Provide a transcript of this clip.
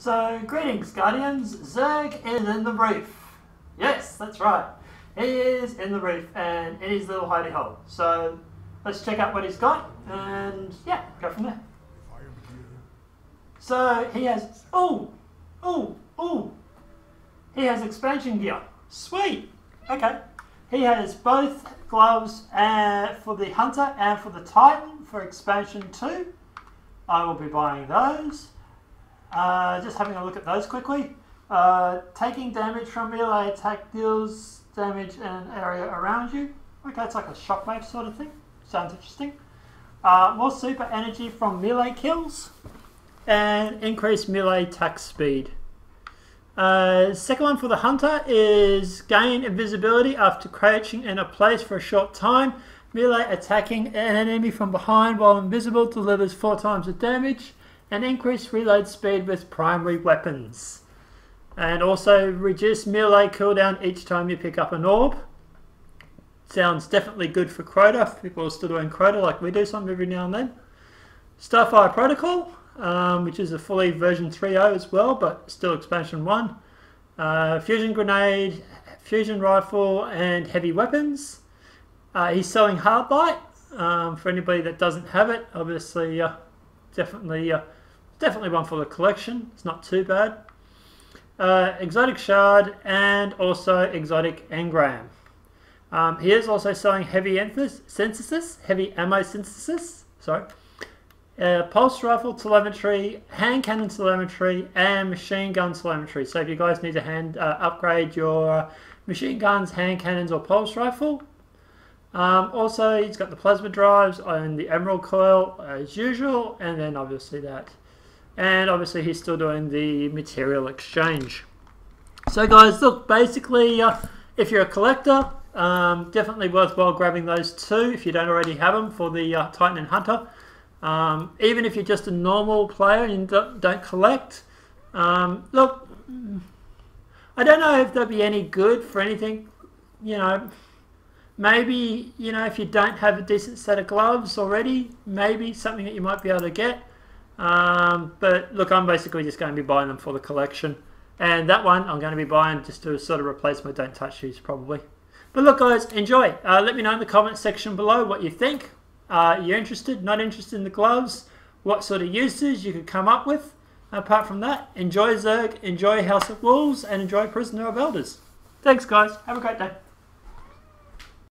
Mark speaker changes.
Speaker 1: So, greetings, Guardians. Xur is in the reef. Yes, that's right. He is in the reef and in his little hidey hole. So, let's check out what he's got and, yeah, go from there. So, he has. Oh! Oh! Oh! He has expansion gear. Sweet! Okay. He has both gloves uh, for the Hunter and for the Titan for expansion 2. I will be buying those. Uh, just having a look at those quickly. Uh, taking damage from melee attack deals damage in an area around you. Okay, it's like a shockwave sort of thing. Sounds interesting. Uh, more super energy from melee kills. And increased melee attack speed. Uh, second one for the hunter is gain invisibility after crouching in a place for a short time. Melee attacking an enemy from behind while invisible delivers four times the damage and increased reload speed with primary weapons. And also reduce melee cooldown each time you pick up an orb. Sounds definitely good for Crota. People are still doing Crota like we do some every now and then. Starfire Protocol, um, which is a fully version 3.0 as well, but still expansion 1. Uh, fusion Grenade, Fusion Rifle, and Heavy Weapons. Uh, he's selling Hard Light um, for anybody that doesn't have it. Obviously, uh, definitely uh, Definitely one for the collection. It's not too bad. Uh, exotic Shard and also Exotic Engram. Um, he is also selling heavy synthesis, heavy ammo synthesis, sorry, uh, pulse rifle telemetry, hand cannon telemetry, and machine gun telemetry. So if you guys need to hand uh, upgrade your machine guns, hand cannons, or pulse rifle. Um, also, he's got the plasma drives and the emerald coil as usual, and then obviously that and obviously he's still doing the material exchange. So guys, look, basically, uh, if you're a collector, um, definitely worthwhile grabbing those two if you don't already have them for the uh, Titan and Hunter. Um, even if you're just a normal player and don't, collect, um, look, I don't know if they'll be any good for anything, you know, maybe, you know, if you don't have a decent set of gloves already, maybe something that you might be able to get. Um, but look, I'm basically just going to be buying them for the collection. And that one I'm going to be buying just to sort of replace my Don't Touch shoes probably. But look guys, enjoy. Uh, let me know in the comment section below what you think. Uh, you're interested, not interested in the gloves? What sort of uses you could come up with? Apart from that, enjoy Xur, enjoy House of Wolves, and enjoy Prisoner of Elders. Thanks guys, have a great day.